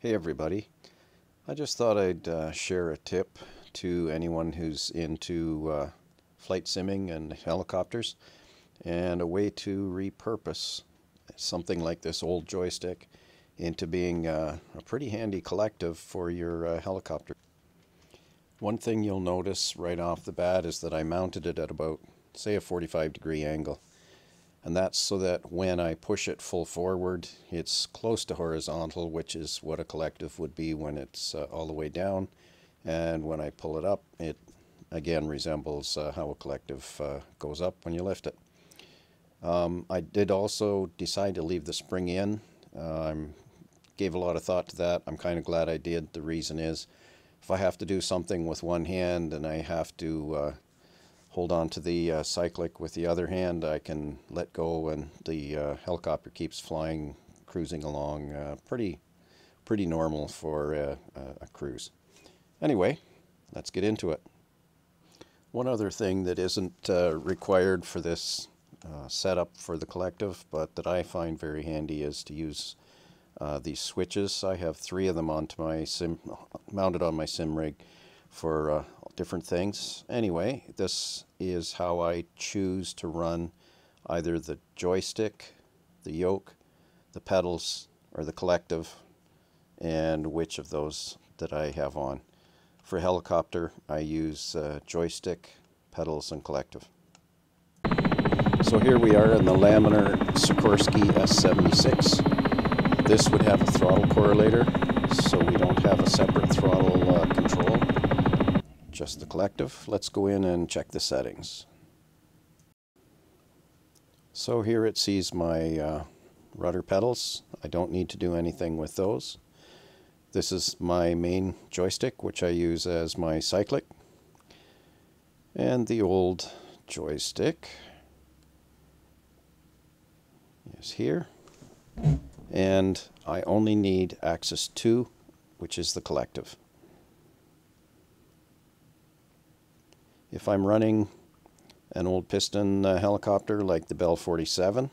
Hey everybody. I just thought I'd uh, share a tip to anyone who's into uh, flight simming and helicopters and a way to repurpose something like this old joystick into being uh, a pretty handy collective for your uh, helicopter. One thing you'll notice right off the bat is that I mounted it at about say a 45 degree angle and that's so that when I push it full forward it's close to horizontal which is what a collective would be when it's uh, all the way down and when I pull it up it again resembles uh, how a collective uh, goes up when you lift it. Um, I did also decide to leave the spring in. I gave a lot of thought to that. I'm kind of glad I did. The reason is if I have to do something with one hand and I have to uh, hold on to the uh, cyclic with the other hand, I can let go and the uh, helicopter keeps flying, cruising along. Uh, pretty, pretty normal for a, a cruise. Anyway, let's get into it. One other thing that isn't uh, required for this uh, setup for the collective, but that I find very handy is to use uh, these switches. I have three of them onto my sim, mounted on my sim rig for uh, different things. Anyway, this is how I choose to run either the joystick, the yoke, the pedals, or the collective, and which of those that I have on. For helicopter, I use uh, joystick, pedals, and collective. So here we are in the Laminar Sikorsky S76. This would have a throttle correlator, so we don't have a separate throttle just the collective. Let's go in and check the settings. So here it sees my uh, rudder pedals. I don't need to do anything with those. This is my main joystick, which I use as my cyclic. And the old joystick is here. And I only need axis 2, which is the collective. If I'm running an old piston uh, helicopter like the Bell 47,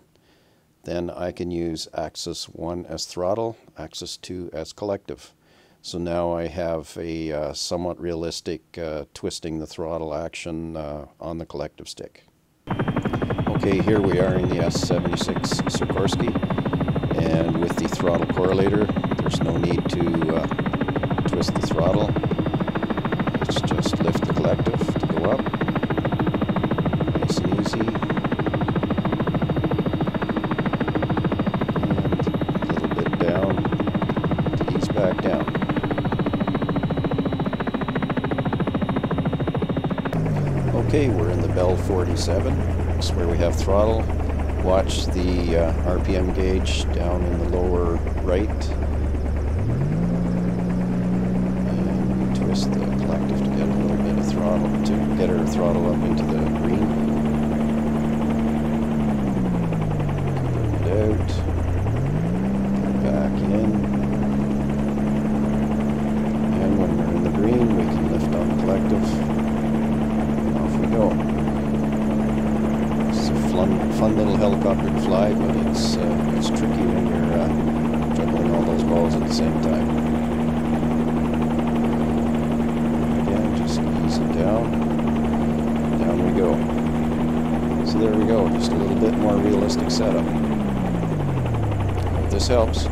then I can use axis 1 as throttle, axis 2 as collective. So now I have a uh, somewhat realistic uh, twisting the throttle action uh, on the collective stick. Okay, here we are in the S76 Sikorsky, and with the throttle correlator, there's no need to uh, twist the throttle. Let's just lift the collective up. Nice and easy. And a little bit down to ease back down. Okay, we're in the Bell 47. That's where we have throttle. Watch the uh, RPM gauge down in the lower right. And we twist the collective to get a little bit of throttle to get her throttle up into the green. Bring it out. Back in. And when we're in the green, we can lift on the collective. And off we go. It's a fun, fun little helicopter to fly, but it's, uh, it's tricky when you're uh, juggling all those balls at the same time. Again, just ease it down down we go. So there we go, just a little bit more realistic setup. Hope this helps.